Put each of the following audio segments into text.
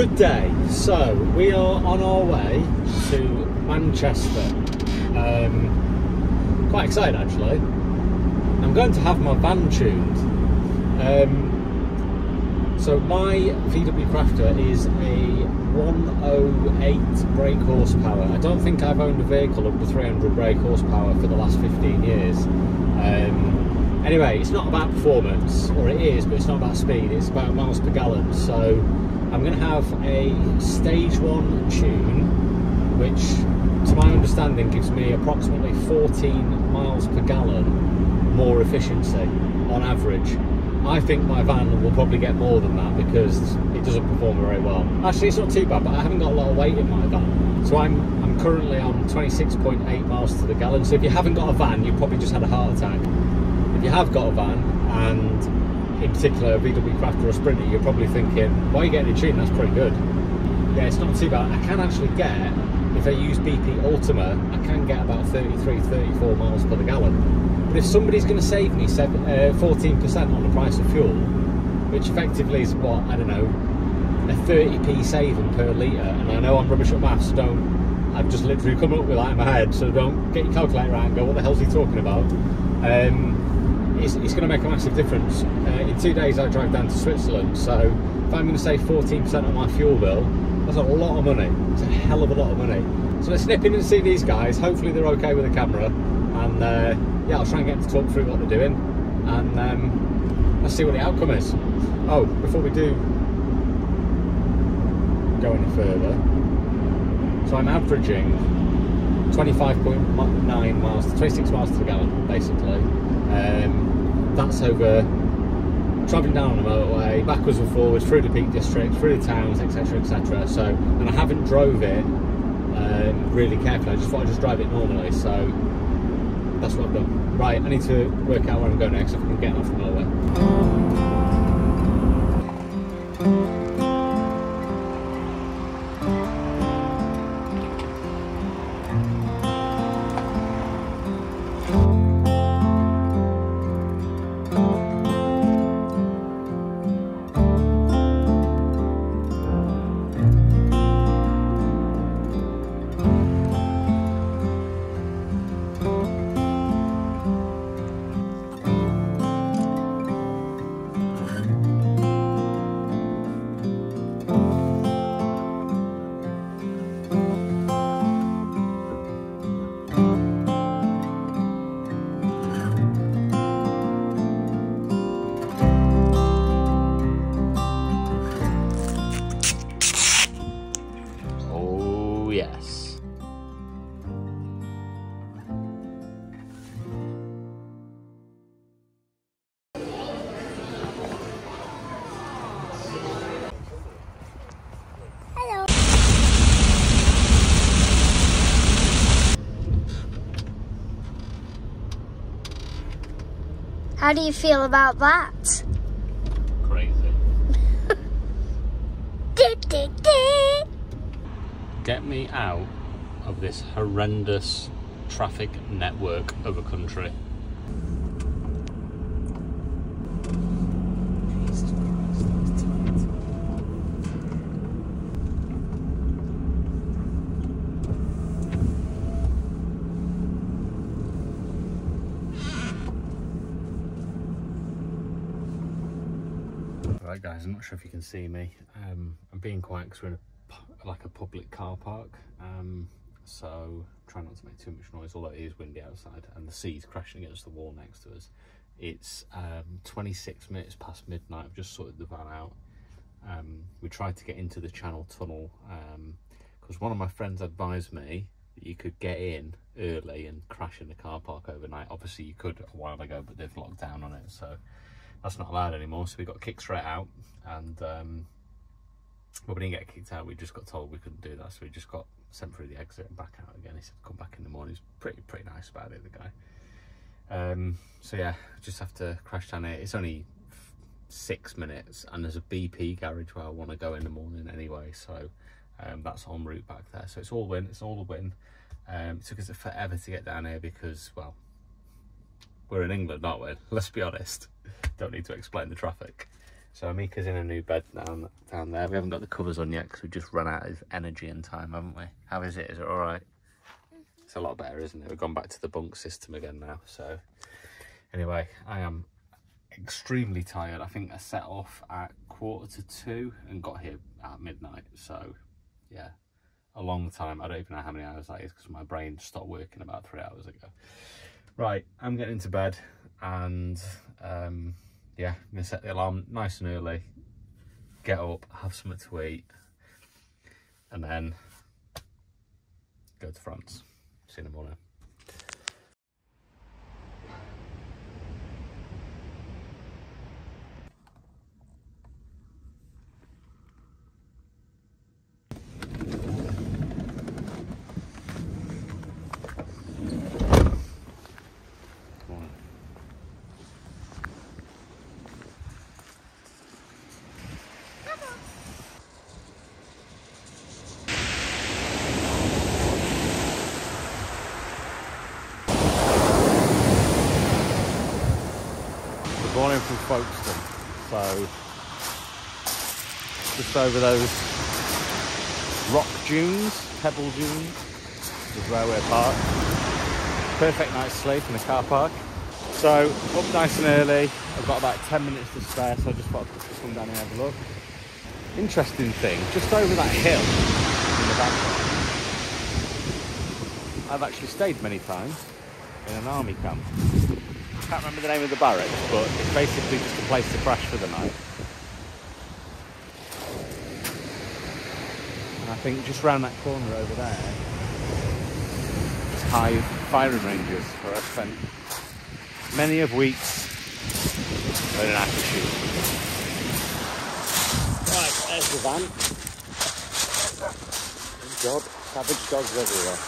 Good day. So we are on our way to Manchester. Um, quite excited actually. I'm going to have my van tuned. Um, so my VW Crafter is a 108 brake horsepower. I don't think I've owned a vehicle up to 300 brake horsepower for the last 15 years. Um, anyway, it's not about performance, or it is, but it's not about speed. It's about miles per gallon. So I'm going to have a stage one tune, which to my understanding gives me approximately 14 miles per gallon more efficiency on average. I think my van will probably get more than that because it doesn't perform very well. Actually, it's not too bad, but I haven't got a lot of weight in my van. So I'm I'm currently on 26.8 miles to the gallon. So if you haven't got a van, you probably just had a heart attack. If you have got a van and in particular a VW Crafter or a Sprinter, you're probably thinking, why are you getting a tune? That's pretty good. Yeah, it's not too bad. I can actually get, if I use BP Ultima, I can get about 33, 34 miles per gallon. But if somebody's going to save me 14% uh, on the price of fuel, which effectively is what, I don't know, a 30p saving per litre, and I know I'm rubbish at maths, so don't, I've just literally come up with that in my head, so don't get your calculator out and go, what the hell's he talking about? Um, it's, it's going to make a massive difference. Uh, in two days I drive down to Switzerland, so if I'm going to save 14% on my fuel bill, that's a lot of money. It's a hell of a lot of money. So let's snip in and see these guys. Hopefully they're okay with the camera, and uh, yeah, I'll try and get them to talk through what they're doing and um, let's see what the outcome is. Oh, before we do go any further, so I'm averaging 25.9 miles, 26 miles to the gallon, basically. Um, that's over travelling down on the motorway, backwards and forwards, through the Peak District, through the towns, etc., etc. So, and I haven't drove it um, really carefully. I just thought I'd just drive it normally. So that's what I've done. Right, I need to work out where I'm going next if I can get off the motorway. How do you feel about that? Crazy. Get me out of this horrendous traffic network of a country. Right guys, I'm not sure if you can see me. Um, I'm being quiet because we're in a, like a public car park. Um, so try not to make too much noise, although it is windy outside and the sea's crashing against the wall next to us. It's um, 26 minutes past midnight. I've just sorted the van out. Um, we tried to get into the Channel Tunnel because one of my friends advised me that you could get in early and crash in the car park overnight. Obviously, you could a while ago, but they've locked down on it, so that's not allowed anymore. So we got kicked straight out, and um, well, we didn't get kicked out. We just got told we couldn't do that, so we just got sent through the exit and back out again. He said come back in the morning. He's pretty pretty nice about it, the guy. Um, so yeah, just have to crash down here. It's only six minutes, and there's a BP garage where I want to go in the morning anyway. So um, that's en route back there. So it's all win. It's all a win. Um, it took us forever to get down here because, well, we're in England, aren't we? Let's be honest. Don't need to explain the traffic. So Amika's in a new bed down down there. We haven't got the covers on yet because we've just run out of energy and time, haven't we? How is it? Is it all right? It's a lot better, isn't it? We've gone back to the bunk system again now. So anyway, I am extremely tired. I think I set off at quarter to two and got here at midnight. So yeah, a long time. I don't even know how many hours that is because my brain stopped working about three hours ago. Right, I'm getting into bed and um, yeah, I'm gonna set the alarm nice and early, get up, have something to eat, and then go to France. See you in the morning. Good morning from Folkestone. So, just over those rock dunes, pebble dunes, is where we're parked. Perfect night's sleep in the car park. So, up nice and early. I've got about 10 minutes to spare, so I just thought I'd come down and have a look. Interesting thing, just over that hill in the background, I've actually stayed many times in an army camp. I can't remember the name of the barracks, but it's basically just a place to crash for the night. And I think just round that corner over there, it's high firing ranges where I've spent many of weeks learning how to shoot. Right, there's the van. Good job. Savage dogs everywhere.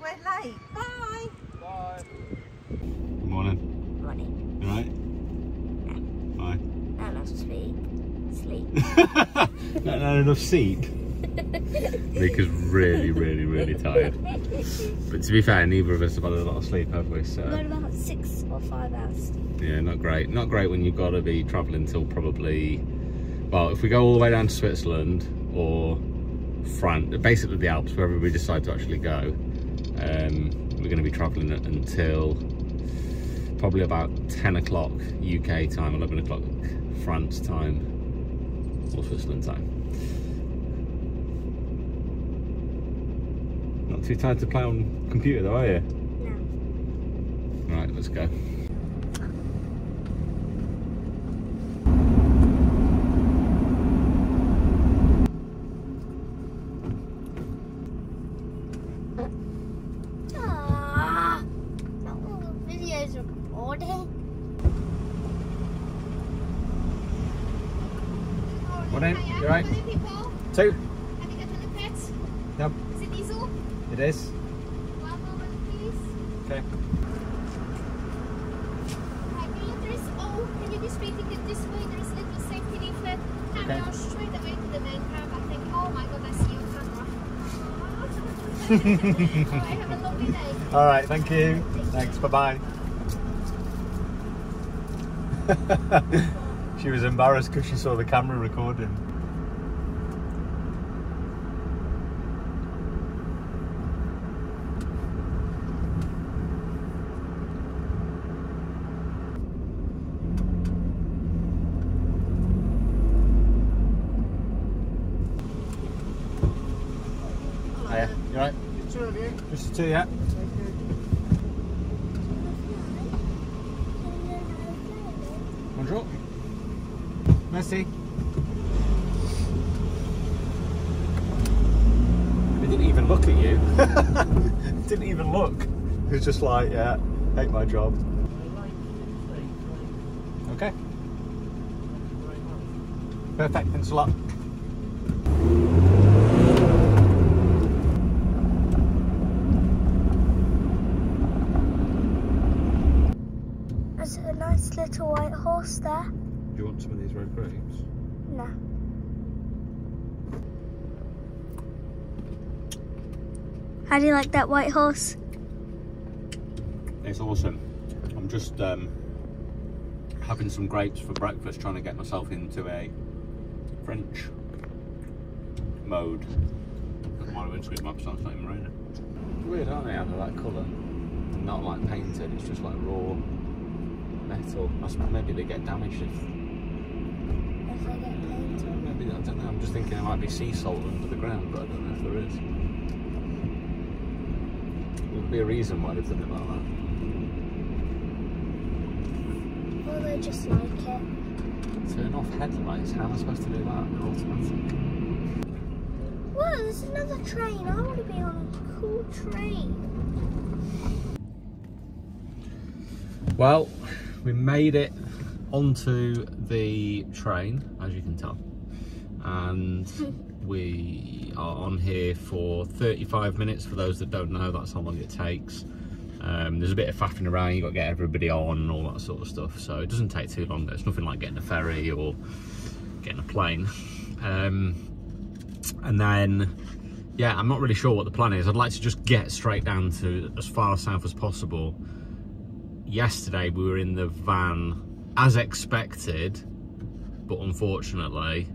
We're late. Bye. Good morning. Running. You right? Not enough sleep. Sleep. Fine. Not, not enough sleep. Mika's really, really, really tired. But to be fair, neither of us have had a lot of sleep, have we? Got So about six or five hours. yeah, not great. Not great when you've got to be travelling till probably. Well, if we go all the way down to Switzerland or France, basically the Alps, wherever we decide to actually go, um, we're going to be travelling until probably about 10 o'clock UK time, 11 o'clock France time, or Switzerland time. Not too tired to play on computer though, are you? No. Right, let's go. Ah, not all the recording. Morning, you right? Two. Have you got any pets? It it is. One moment, please. Okay. Hi, Bill. There is, oh, can you be speaking it this way? There is little safety leaflet. Come Okay. now straight away to the main cab. I think, oh my god, I see your camera. All right, have a lovely day. All right, thank you. Thanks, bye bye. she was embarrassed because she saw the camera recording. Hiya, you alright? Two of you. Just the two, yeah? Bonjour. Merci. They didn't even look at you. didn't even look. It was just like, yeah, hate my job. Okay. Perfect, thanks a lot. There's a nice little white horse there. Do you want some of these red grapes? No. How do you like that white horse? It's awesome. I'm just um, having some grapes for breakfast, trying to get myself into a French mode. My windscreen wipers not even raining. Weird, aren't they? Under that colour, not like painted. It's just like raw metal. Must maybe they get damaged if maybe I don't know. I'm just thinking there might be sea salt under the ground, but I don't know if there is. Be a reason why they've done it like that. Well, they just like it. Turn off headlights. How am I supposed to do that? They're automatic. Whoa, there's another train. I want to be on a cool train. Well, we made it onto the train, as you can tell, and we are on here for 35 minutes. For those that don't know, that's how long it takes. Um, there's a bit of faffing around, you've got to get everybody on and all that sort of stuff, so it doesn't take too long. It's nothing like getting a ferry or getting a plane. Um, and then, yeah, I'm not really sure what the plan is. I'd like to just get straight down to as far south as possible yesterday we were in the van as expected but unfortunately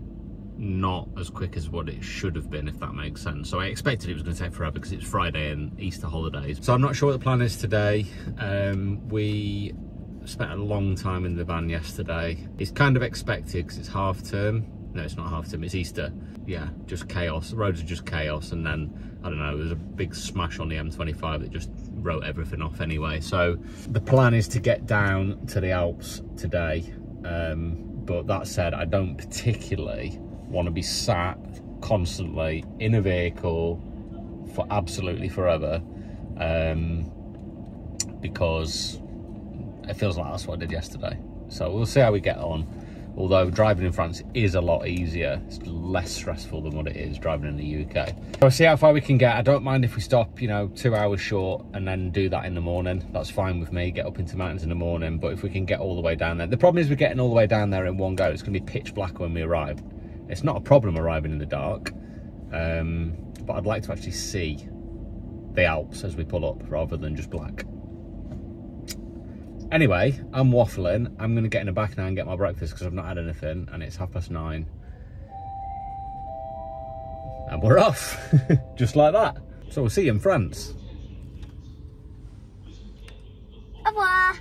not as quick as what it should have been if that makes sense. So i expected it was going to take forever because it's friday and easter holidays. So i'm not sure what the plan is today. Um, we spent a long time in the van yesterday. It's kind of expected because it's half term. No it's not half term it's easter. Yeah just chaos. The roads are just chaos and then i don't know there's a big smash on the m25 that just wrote everything off anyway. So the plan is to get down to the alps today. Um, but that said i don't particularly want to be sat constantly in a vehicle for absolutely forever um, because it feels like that's what i did yesterday so we'll see how we get on although driving in France is a lot easier. It's less stressful than what it is driving in the UK. So we'll see how far we can get. I don't mind if we stop, you know, two hours short and then do that in the morning. That's fine with me, get up into mountains in the morning, but if we can get all the way down there. The problem is we're getting all the way down there in one go. It's gonna be pitch black when we arrive. It's not a problem arriving in the dark, um, but I'd like to actually see the Alps as we pull up rather than just black. Anyway, I'm waffling. I'm going to get in the back now and get my breakfast because I've not had anything and it's half past nine. And we're off, just like that. So we'll see you in France. Au revoir.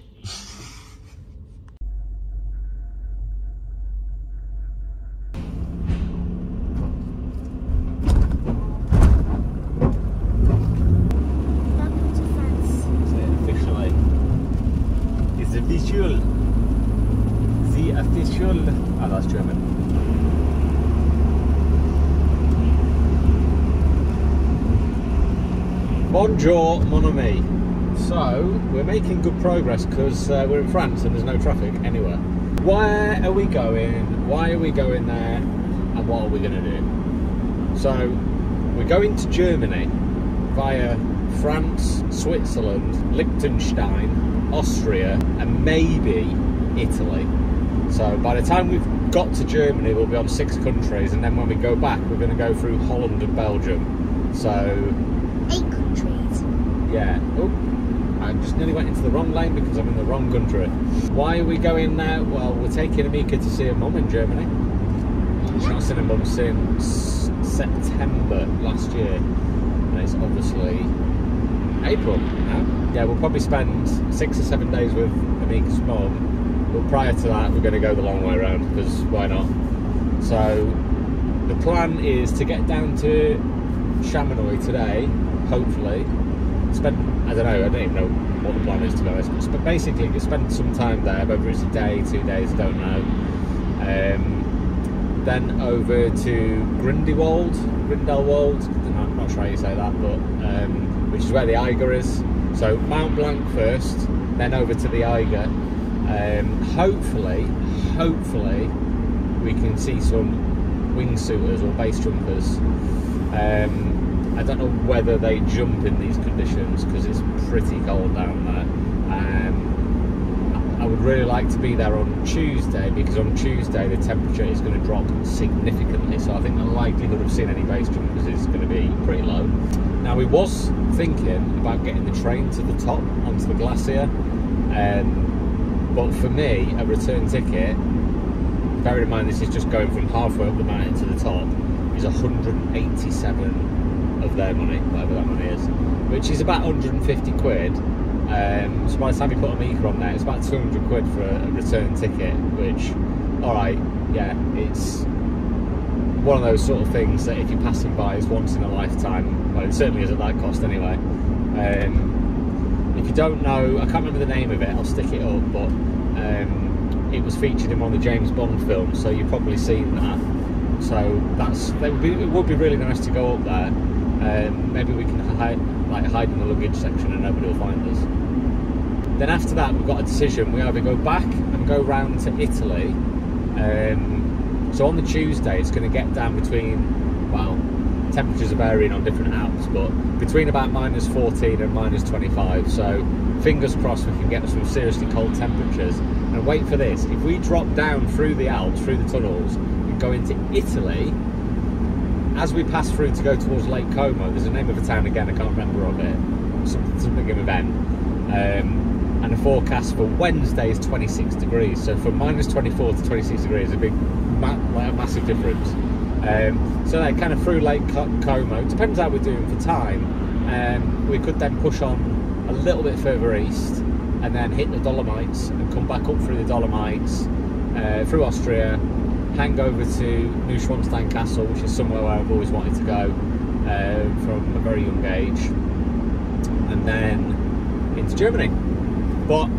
Welcome to France. Officially. It's official. The official. Oh, that's German. Bonjour, mon ami. So, we're making good progress because uh, we're in France and there's no traffic anywhere. Where are we going? Why are we going there? And what are we going to do? So, we're going to Germany via France, Switzerland, Liechtenstein, Austria, and maybe Italy. So by the time we've got to Germany, we'll be on six countries, and then when we go back, we're going to go through Holland and Belgium. So. Yeah. Oh, I just nearly went into the wrong lane because I'm in the wrong country. Why are we going there? Well, we're taking Amika to see her mum in Germany. She's not seen her mum since September last year, and it's obviously April now. Yeah, we'll probably spend six or seven days with Amika's mum. But prior to that, we're going to go the long way around because why not? So the plan is to get down to Chamonix today, hopefully. Spend I don't know, I don't even know what the plan is to be honest. But basically, you spend some time there, whether it's a day, two days, I don't know. Um, then over to Grindelwald, Grindelwald. I'm not sure how you say that, but um, which is where the Eiger is. So Mount Blanc first, then over to the Eiger. Um, hopefully, hopefully, we can see some wingsuiters or base jumpers. Um, I don't know whether they jump in these conditions because it's pretty cold down there. Um, I would really like to be there on Tuesday because on Tuesday the temperature is going to drop significantly. So I think the likelihood of seeing any base jumpers is going to be pretty low. Now we was thinking about getting the train to the top onto the glacier, um, but for me, a return ticket. Bearing in mind this is just going from halfway up the mountain to the top, is 187 of their money, whatever that money is, which is about 150 quid. Um, so by the time you put a meter on there, it's about 200 quid for a, return ticket. Which, all right, yeah, it's one of those sort of things that if you're passing by is once in a lifetime. Well, it certainly is at that cost anyway. Um, if you don't know, I can't remember the name of it. I'll stick it up, but um, it was featured in one of the James Bond films, so you've probably seen that. So that's would be, it would be really nice to go up there. Um, maybe we can hide, like hide in the luggage section and nobody will find us. Then after that, we've got a decision. We either go back and go round to Italy. Um, so on the Tuesday, it's going to get down between, well, temperatures are varying on different Alps, but between about minus 14 and minus 25. So fingers crossed we can get some seriously cold temperatures. And wait for this: if we drop down through the Alps, through the tunnels, and go into Italy, as we pass through to go towards Lake Como, there's a name of a town again, I can't remember of it, something, something of event. Um, and the forecast for Wednesday is 26 degrees. So from minus 24 to 26 degrees, a big, ma- like a massive difference. Um, so like kind of through Lake Co- Como, depends how we're doing for time. Um, we could then push on a little bit further east and then hit the Dolomites and come back up through the Dolomites, uh, through Austria, hang over to Neuschwanstein Castle, which is somewhere where I've always wanted to go uh, from a very young age, and then into Germany. But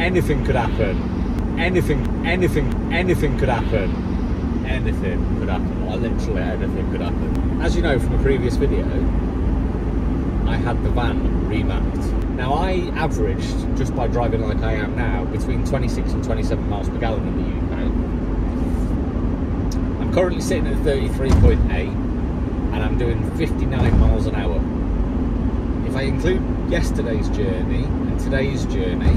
anything could happen. Anything, anything, anything could happen. Anything could happen. Like literally anything could happen. As you know from a previous video, I had the van remapped. Now I averaged, just by driving like I am now, between 26 and 27 miles per gallon in the currently sitting at 33.8 and I'm doing 59 miles an hour. If I include yesterday's journey and today's journey,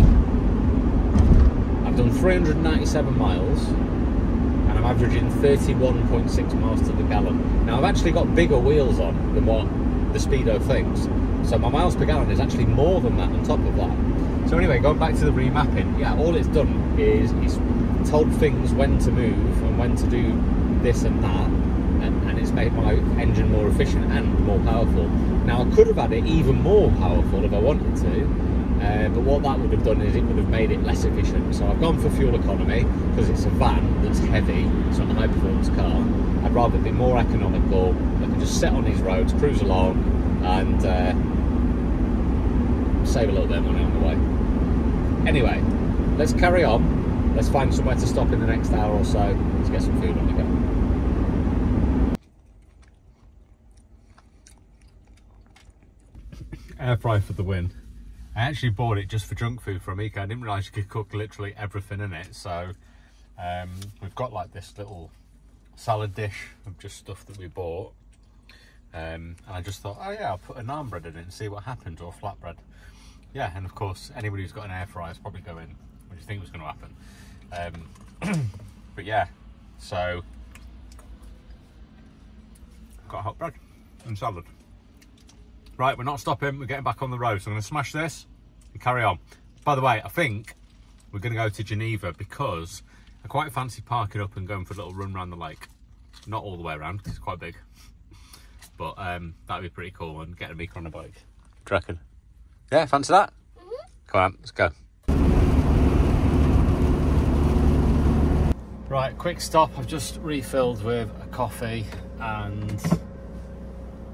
I've done 397 miles and I'm averaging 31.6 miles to the gallon. Now I've actually got bigger wheels on than what the Speedo thinks. So my miles per gallon is actually more than that on top of that. So anyway, going back to the remapping, yeah, all it's done is it's told things when to move and when to do this and that, and, and it's made my engine more efficient and more powerful. Now I could have had it even more powerful if I wanted to, uh, but what that would have done is it would have made it less efficient. So I've gone for fuel economy because it's a van that's heavy, it's not a high performance car. I'd rather be more economical. I can just sit on these roads, cruise along, and uh, save a little bit of money on the way. Anyway, let's carry on. Let's find somewhere to stop in the next hour or so to get some food on the go. Air fry for the win. I actually bought it just for junk food from Ika. I didn't realise you could cook literally everything in it. So um, we've got like this little salad dish of just stuff that we bought. Um, and I just thought, oh yeah, I'll put a naan bread in it and see what happens, or flatbread. Yeah, and of course, anybody who's got an air fryer is probably going, what do you think was going to happen? Um, but yeah, so got hot bread and salad. Right, we're not stopping, we're getting back on the road, so I'm going to smash this and carry on. By the way, I think we're going to go to Geneva because I quite fancy parking up and going for a little run around the lake. Not all the way around, because it's quite big. But um, that'd be pretty cool and getting a meter on a bike. Do you reckon? Yeah, fancy that? Come on, let's go. Right, quick stop. I've just refilled with a coffee and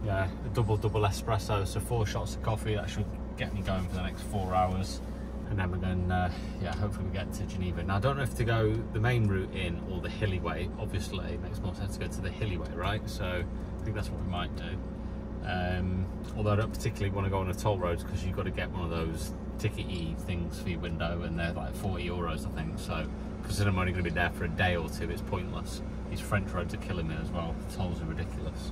yeah, a double double espresso. So four shots of coffee. That should get me going for the next four hours. And then we're going, uh, yeah, hopefully we get to Geneva. Now, I don't know if to go the main route in or the hilly way. Obviously, it makes more sense to go to the hilly way, right? So I think that's what we might do. Um, although I don't particularly want to go on a toll road because you've got to get one of those tickety things for your window and they're like 40 euros, I think. So, considering I'm only going to be there for a day or two, it's pointless. These French roads are killing me as well. The tolls are ridiculous.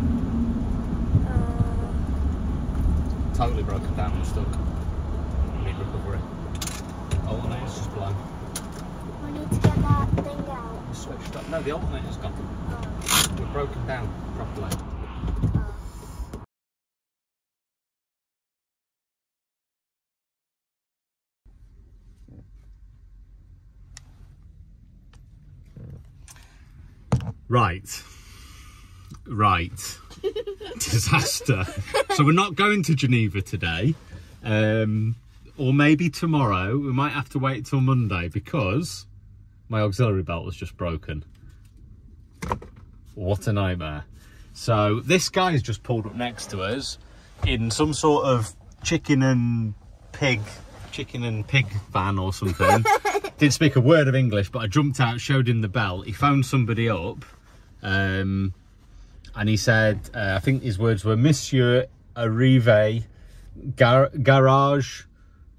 No, the alternator's gone. Oh, We're broken down properly. Right. Right. Disaster. so we're not going to Geneva today. Um, or maybe tomorrow. We might have to wait till Monday because my auxiliary belt was just broken. What a nightmare. So this guy's just pulled up next to us in some sort of chicken and pig, chicken and pig van or something. Didn't speak a word of English, but I jumped out, showed him the belt. He phoned somebody up, um, and he said, uh, I think his words were, Monsieur arrive gar- garage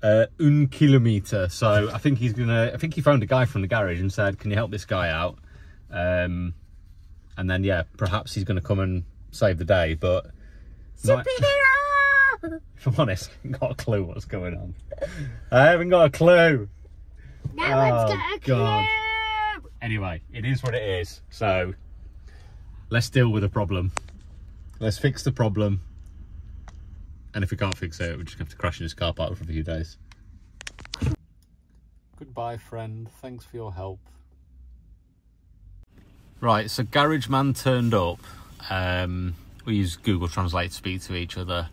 uh, un kilometre. So I think he's gonna. I think he phoned a guy from the garage and said, "Can you help this guy out?" Um, and then yeah, perhaps he's gonna come and save the day. But not- Superhero! if I'm honest, I haven't got a clue what's going on. I haven't got a clue. No Oh, one's got a clue! Anyway, it is what it is. So let's deal with the problem. Let's fix the problem. And if we can't fix it, we're just going to have to crash in this car park for a few days. Goodbye, friend. Thanks for your help. Right, so Garage Man turned up. Um, we use Google Translate to speak to each other,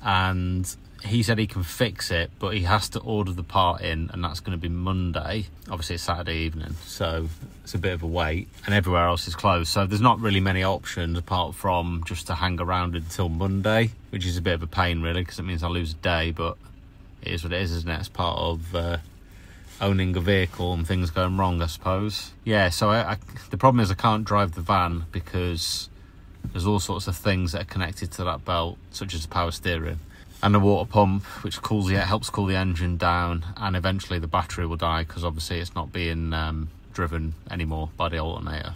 and he said he can fix it, but he has to order the part in, and that's going to be Monday. Obviously, it's Saturday evening, so it's a bit of a wait, and everywhere else is closed. So there's not really many options apart from just to hang around until Monday, which is a bit of a pain, really, because it means I lose a day. But it is what it is, isn't it? It's part of uh, owning a vehicle and things going wrong, I suppose. Yeah, so I, I, the problem is I can't drive the van because there's all sorts of things that are connected to that belt, such as power steering and the water pump, which cools the helps cool the engine down, and eventually the battery will die because obviously it's not being um, driven anymore by the alternator.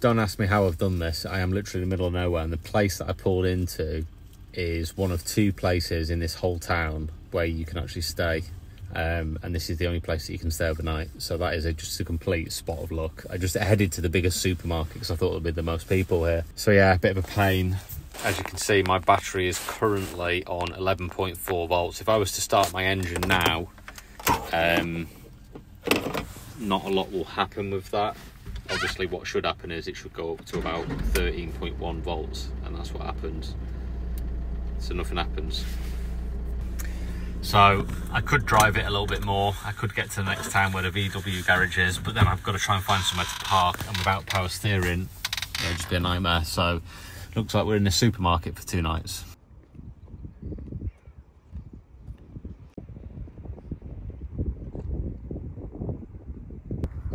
Don't ask me how I've done this. I am literally in the middle of nowhere, and the place that I pulled into is one of two places in this whole town where you can actually stay. Um, and this is the only place that you can stay overnight. So that is a, just a complete spot of luck. I just headed to the biggest supermarket because I thought there'd be the most people here. So yeah, a bit of a pain. As you can see, my battery is currently on 11.4 volts. If I was to start my engine now, um, not a lot will happen with that. Obviously, what should happen is it should go up to about 13.1 volts, and that's what happens. So nothing happens. So I could drive it a little bit more. I could get to the next town where the VW garage is, but then I've got to try and find somewhere to park. And without power steering, it'll just be a nightmare. So looks like we're in the supermarket for two nights.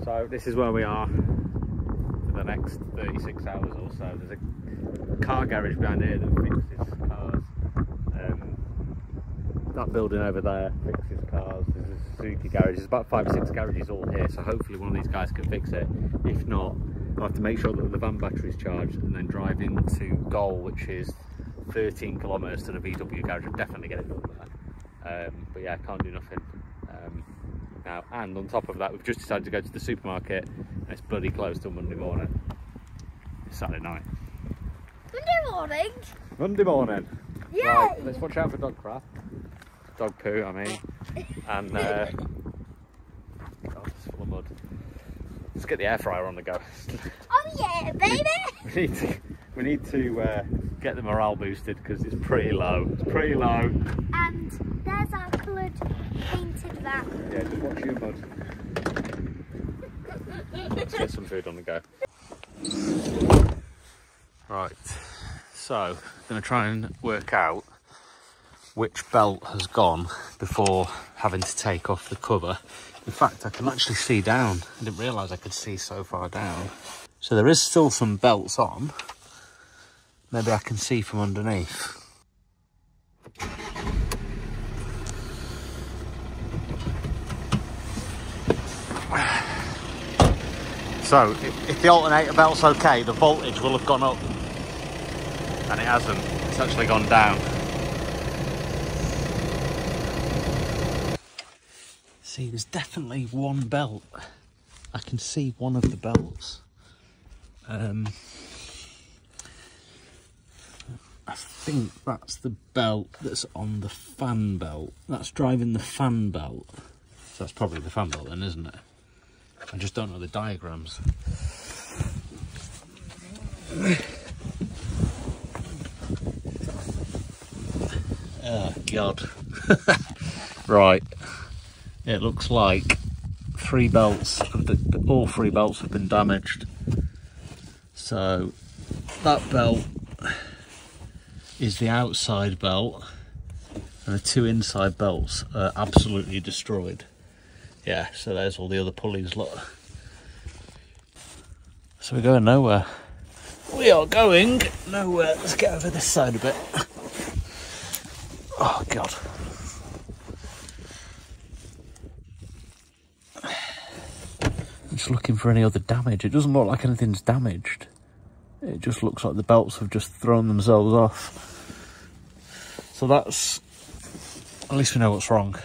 So this is where we are for the next 36 hours or so. There's a car garage behind here that fixes cars. That building over there fixes cars. There's a Suzuki garage. There's about five or six garages all here, so hopefully one of these guys can fix it. If not, I'll have to make sure that the van battery is charged and then drive into Goal, which is 13 kilometres to the VW garage I'll definitely get it done there. Um, but yeah, I can't do nothing um, now. And on top of that, we've just decided to go to the supermarket and it's bloody closed till Monday morning. It's Saturday night. Monday morning? Monday morning. Yeah! Right, let's watch out for dog crap. Dog poo, I mean. And, uh, God, it's full of mud. Let's get the air fryer on the go. Oh yeah, baby! we need to, we need to uh, get the morale boosted because it's pretty low. It's pretty low. And there's our coloured painted van. Yeah, just watch you, bud. Let's get some food on the go. Right, so I'm going to try and work out which belt has gone before having to take off the cover. In fact, I can actually see down. I didn't realise I could see so far down. So there is still some belts on. Maybe I can see from underneath. So if, the alternator belt's okay, the voltage will have gone up and it hasn't. It's actually gone down. See, there's definitely one belt. I can see one of the belts. Um, I think that's the belt that's on the fan belt. That's driving the fan belt. So that's probably the fan belt then, isn't it? I just don't know the diagrams. Oh god. right. It looks like three belts have been, all three belts have been damaged. So that belt is the outside belt and the two inside belts are absolutely destroyed. Yeah, so there's all the other pulleys, look. So we're going nowhere. We are going nowhere. Let's get over this side a bit. Oh god. I'm just looking for any other damage. It doesn't look like anything's damaged. It just looks like the belts have just thrown themselves off. So that's at least we know what's wrong.